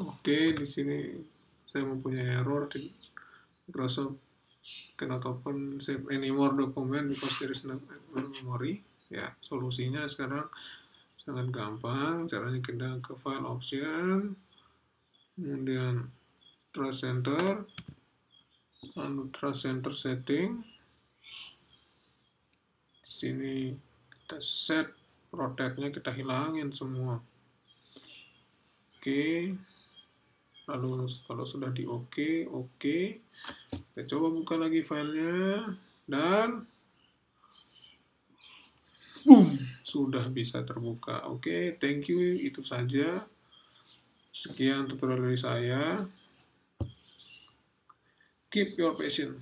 Oke, di sini saya mempunyai error di Microsoft cannot open save any more document because there is no memory. Ya, solusinya sekarang sangat gampang. Caranya kita ke file option, kemudian trust center, lalu trust center setting. Di sini kita set protectnya kita hilangin semua. Oke. Lalu kalau sudah di oke. Okay. Kita coba buka lagi filenya dan boom, sudah bisa terbuka. Oke, okay, thank you. Itu saja. Sekian tutorial dari saya. Keep your passion.